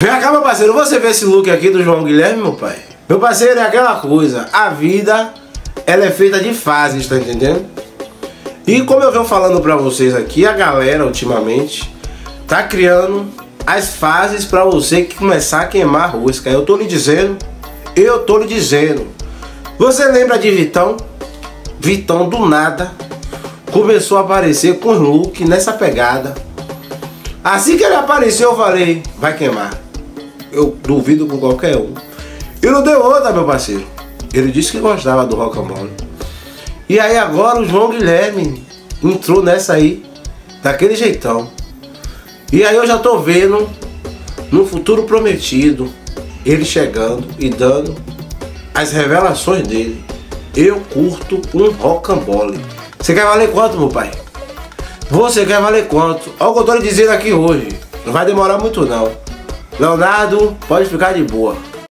Vem cá, meu parceiro, você vê esse look aqui do João Guilherme, meu pai? Meu parceiro, é aquela coisa, a vida, ela é feita de fases, tá entendendo? E como eu venho falando pra vocês aqui, a galera, ultimamente, tá criando as fases pra você que começar a queimar rosca. Eu tô lhe dizendo, eu tô lhe dizendo. Você lembra de Vitão? Vitão, do nada, começou a aparecer com look nessa pegada. Assim que ele apareceu, eu falei, vai queimar. Eu duvido com qualquer um. E não deu outra, meu parceiro. Ele disse que gostava do rocambole. E aí agora o João Guilherme entrou nessa aí, daquele jeitão. E aí eu já tô vendo, no futuro prometido, ele chegando e dando as revelações dele. Eu curto um rocambole. Você quer valer quanto, meu pai? Você quer valer quanto? Olha o que eu tô lhe dizendo aqui hoje. Não vai demorar muito não. Leonardo, pode ficar de boa.